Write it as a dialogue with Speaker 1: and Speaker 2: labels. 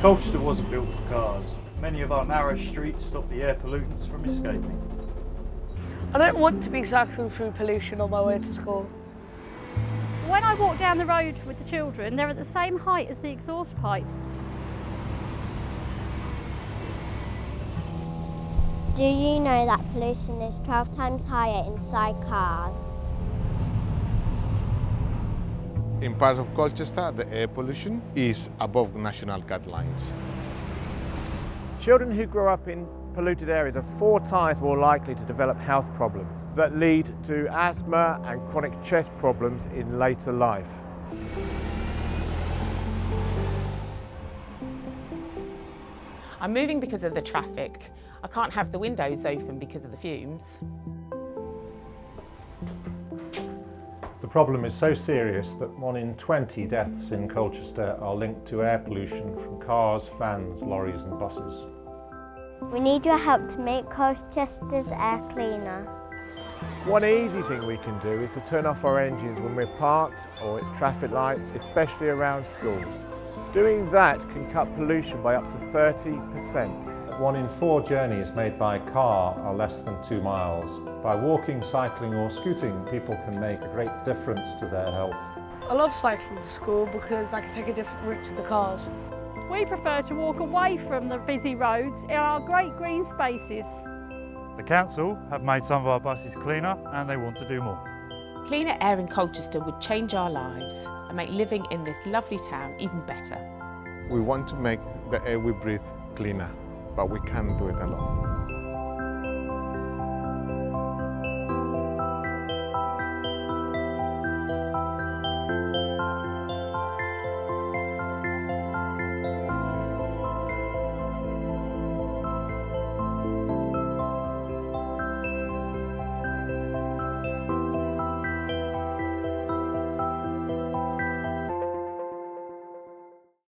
Speaker 1: Colchester wasn't built for cars. Many of our narrow streets stop the air pollutants from escaping.
Speaker 2: I don't want to be cycling through pollution on my way to school.
Speaker 3: When I walk down the road with the children, they're at the same height as the exhaust pipes.
Speaker 4: Do you know that pollution is 12 times higher inside cars?
Speaker 5: In parts of Colchester, the air pollution is above national guidelines.
Speaker 6: Children who grow up in polluted areas are four times more likely to develop health problems that lead to asthma and chronic chest problems in later life.
Speaker 7: I'm moving because of the traffic. I can't have the windows open because of the fumes.
Speaker 8: Problem is so serious that one in 20 deaths in Colchester are linked to air pollution from cars, vans, lorries and buses.
Speaker 4: We need your help to make Colchester's air cleaner.
Speaker 6: One easy thing we can do is to turn off our engines when we're parked or at traffic lights, especially around schools. Doing that can cut pollution by up to 30%.
Speaker 8: One in four journeys made by car are less than two miles. By walking, cycling or scooting, people can make a great difference to their health.
Speaker 2: I love cycling to school because I can take a different route to the cars.
Speaker 3: We prefer to walk away from the busy roads in our great green spaces.
Speaker 1: The council have made some of our buses cleaner and they want to do more.
Speaker 7: Cleaner air in Colchester would change our lives and make living in this lovely town even better.
Speaker 5: We want to make the air we breathe cleaner, but we can't do it alone.